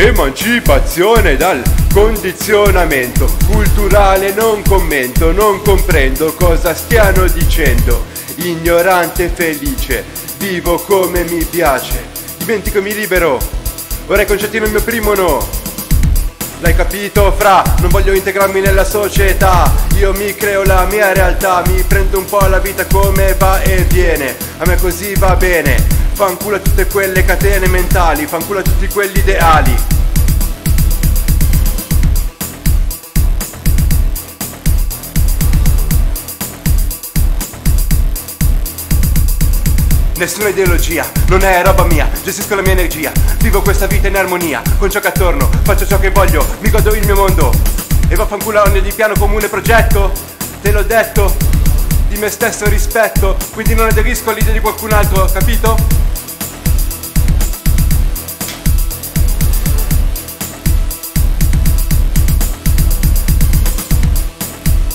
Emancipazione dal condizionamento culturale, non commento, non comprendo cosa stiano dicendo. Ignorante felice, vivo come mi piace. Dimentico mi libero, vorrei concertino il mio primo no. L'hai capito, fra? Non voglio integrarmi nella società. Io mi creo la mia realtà, mi prendo un po' la vita come va e viene. A me così va bene. Fanculo a tutte quelle catene mentali, fanculo a tutti quelli ideali. Nessuna ideologia, non è roba mia, gestisco la mia energia, vivo questa vita in armonia, con ciò che attorno, faccio ciò che voglio, mi godo il mio mondo. E vaffanculo ogni di piano comune progetto, te l'ho detto, di me stesso rispetto, quindi non aderisco all'idea di qualcun altro, capito?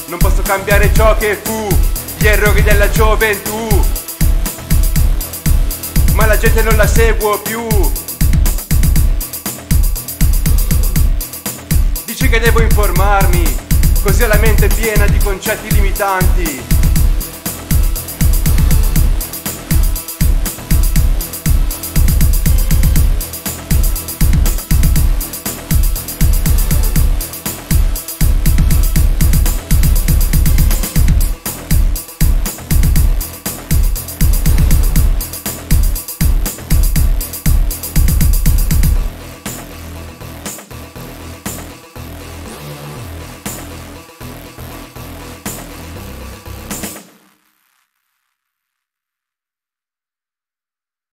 Non posso cambiare ciò che fu, gli errori della gioventù ma la gente non la seguo più. Dici che devo informarmi, così ho la mente piena di concetti limitanti.